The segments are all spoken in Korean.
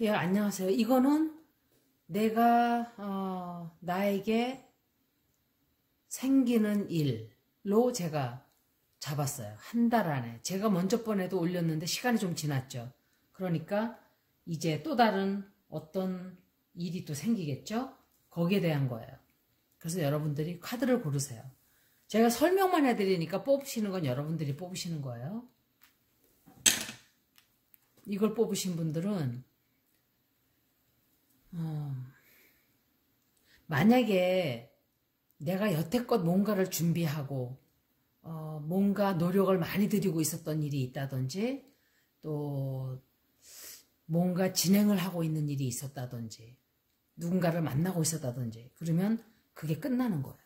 예, 안녕하세요. 이거는 내가 어, 나에게 생기는 일로 제가 잡았어요. 한 달 안에. 제가 먼저 번에도 올렸는데 시간이 좀 지났죠. 그러니까 이제 또 다른 어떤 일이 또 생기겠죠? 거기에 대한 거예요. 그래서 여러분들이 카드를 고르세요. 제가 설명만 해드리니까 뽑으시는 건 여러분들이 뽑으시는 거예요. 이걸 뽑으신 분들은 만약에 내가 여태껏 뭔가를 준비하고 어, 뭔가 노력을 많이 들이고 있었던 일이 있다든지 또 뭔가 진행을 하고 있는 일이 있었다든지 누군가를 만나고 있었다든지 그러면 그게 끝나는 거예요.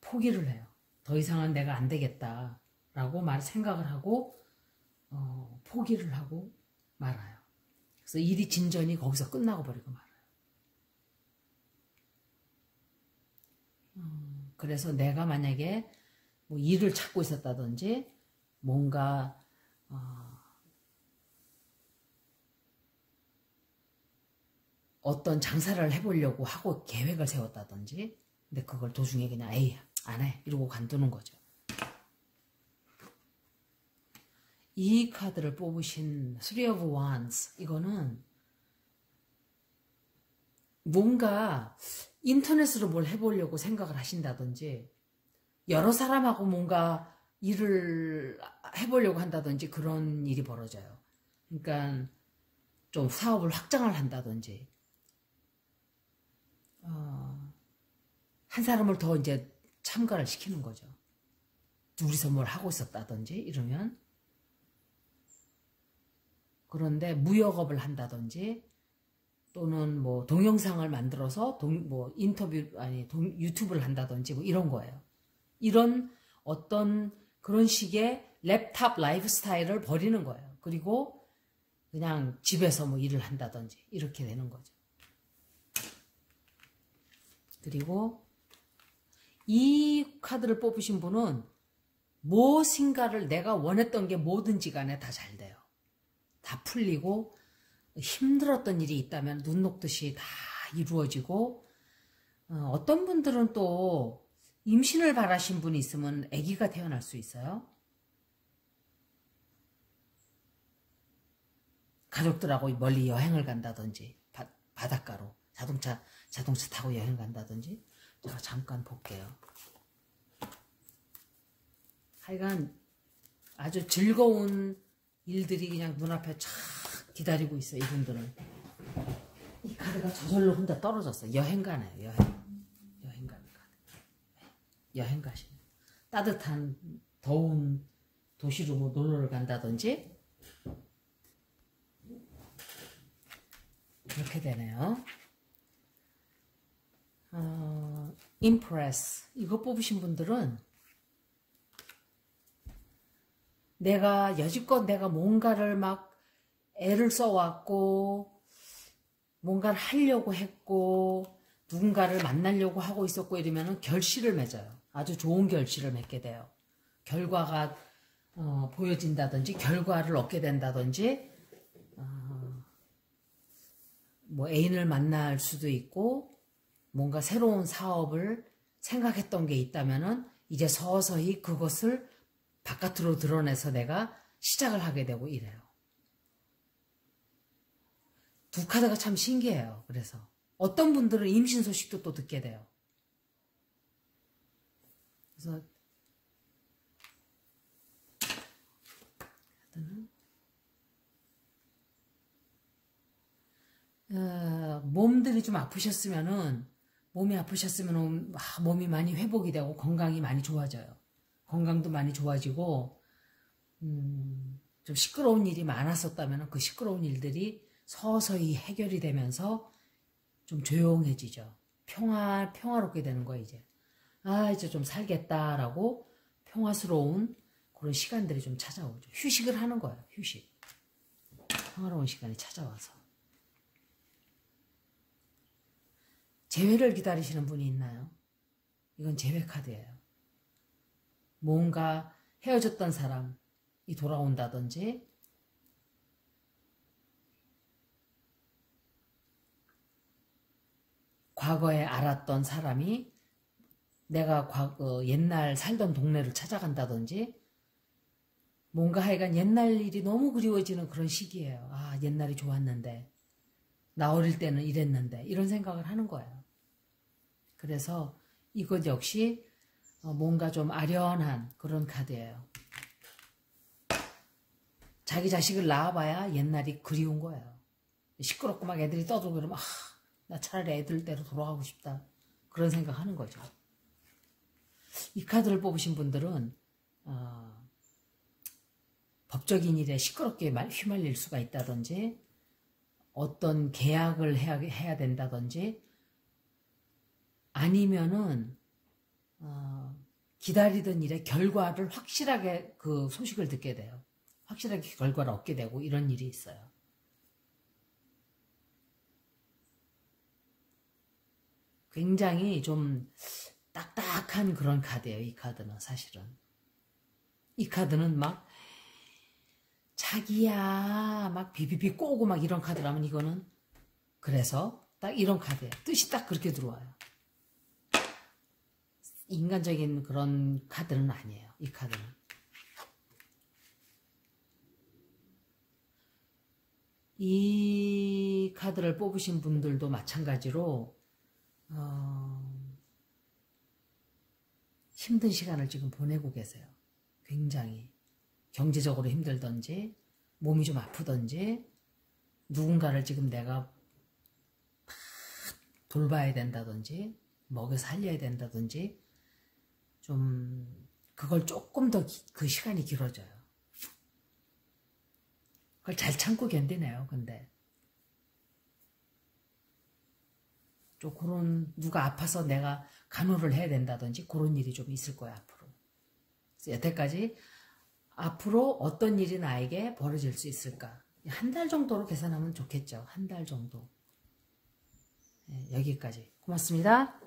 포기를 해요. 더 이상은 내가 안 되겠다라고 말 생각을 하고 어, 포기를 하고 말아요. 그래서 일이 진전이 거기서 끝나고 버리고 말아요. 어, 그래서 내가 만약에 뭐 일을 찾고 있었다든지 뭔가 어, 어떤 장사를 해보려고 하고 계획을 세웠다든지 근데 그걸 도중에 그냥 에이 안 해 이러고 관두는 거죠. 이 카드를 뽑으신 Three of Wands 이거는 뭔가 인터넷으로 뭘 해보려고 생각을 하신다든지 여러 사람하고 뭔가 일을 해보려고 한다든지 그런 일이 벌어져요. 그러니까 좀 사업을 확장을 한다든지 어, 한 사람을 더 이제 참가를 시키는 거죠. 둘이서 뭘 하고 있었다든지 이러면 그런데 무역업을 한다든지 또는 뭐 동영상을 만들어서 동, 뭐 인터뷰 아니 동, 유튜브를 한다든지 뭐 이런 거예요. 이런 어떤 그런 식의 laptop lifestyle을 버리는 거예요. 그리고 그냥 집에서 뭐 일을 한다든지 이렇게 되는 거죠. 그리고 이 카드를 뽑으신 분은 무엇인가를 내가 원했던 게 뭐든지 간에 다 잘 돼요. 다 풀리고 힘들었던 일이 있다면 눈 녹듯이 다 이루어지고 어, 떤 분들은 또 임신을 바라신 분이 있으면 아기가 태어날 수 있어요. 가족들하고 멀리 여행을 간다든지 바, 바닷가로 자동차 자동차 타고 여행 간다든지 제가 잠깐 볼게요. 하여간 아주 즐거운 일들이 그냥 눈앞에 쫙 기다리고 있어 이분들은. 이 카드가 저절로 혼자 떨어졌어. 여행 가네요 여행. 여행 가는 카드. 여행 가시는 따뜻한 더운 도시로 뭐 놀러를 간다든지. 이렇게 되네요. 어, impress. 이거 뽑으신 분들은 내가 여지껏 내가 뭔가를 막 애를 써왔고 뭔가를 하려고 했고 누군가를 만나려고 하고 있었고 이러면 결실을 맺어요. 아주 좋은 결실을 맺게 돼요. 결과가 어, 보여진다든지 결과를 얻게 된다든지 어, 뭐 애인을 만날 수도 있고 뭔가 새로운 사업을 생각했던 게 있다면은 이제 서서히 그것을 바깥으로 드러내서 내가 시작을 하게 되고 이래요. 두 카드가 참 신기해요. 그래서 어떤 분들은 임신 소식도 또 듣게 돼요. 그래서 어, 몸들이 좀 아프셨으면은 몸이 아프셨으면 아, 몸이 많이 회복이 되고 건강이 많이 좋아져요. 건강도 많이 좋아지고 음, 좀 시끄러운 일이 많았었다면 그 시끄러운 일들이 서서히 해결이 되면서 좀 조용해지죠. 평화, 평화롭게 되는 거예요, 이제. 아, 이제 좀 살겠다라고 평화스러운 그런 시간들이 좀 찾아오죠. 휴식을 하는 거예요, 휴식. 평화로운 시간이 찾아와서. 재회를 기다리시는 분이 있나요? 이건 재회 카드예요. 뭔가 헤어졌던 사람이 돌아온다든지 과거에 알았던 사람이 내가 과거 옛날 살던 동네를 찾아간다든지 뭔가 하여간 옛날 일이 너무 그리워지는 그런 시기예요. 아, 옛날이 좋았는데. 나 어릴 때는 이랬는데. 이런 생각을 하는 거예요. 그래서 이것 역시 어, 뭔가 좀 아련한 그런 카드예요. 자기 자식을 낳아봐야 옛날이 그리운 거예요. 시끄럽고 막 애들이 떠들고 그러면 아, 나 차라리 애들 때로 돌아가고 싶다. 그런 생각하는 거죠. 이 카드를 뽑으신 분들은 어, 법적인 일에 시끄럽게 휘말릴 수가 있다든지 어떤 계약을 해야, 해야 된다든지 아니면은 어, 기다리던 일의 결과를 확실하게 그 소식을 듣게 돼요. 확실하게 결과를 얻게 되고 이런 일이 있어요. 굉장히 좀 딱딱한 그런 카드예요. 이 카드는 사실은. 이 카드는 막 자기야 막 비비비 꼬고 막 이런 카드라면 이거는 그래서 딱 이런 카드예요. 뜻이 딱 그렇게 들어와요. 인간적인 그런 카드는 아니에요. 이 카드는. 이 카드를 뽑으신 분들도 마찬가지로 어, 힘든 시간을 지금 보내고 계세요. 굉장히 경제적으로 힘들던지 몸이 좀 아프던지 누군가를 지금 내가 돌봐야 된다든지 먹여 살려야 된다든지 좀 그걸 조금 더 그 시간이 길어져요. 그걸 잘 참고 견디네요. 근데 좀 그런 누가 아파서 내가 간호를 해야 된다든지 그런 일이 좀 있을 거야 앞으로. 여태까지 앞으로 어떤 일이 나에게 벌어질 수 있을까? 한 달 정도로 계산하면 좋겠죠. 한 달 정도. 네, 여기까지. 고맙습니다.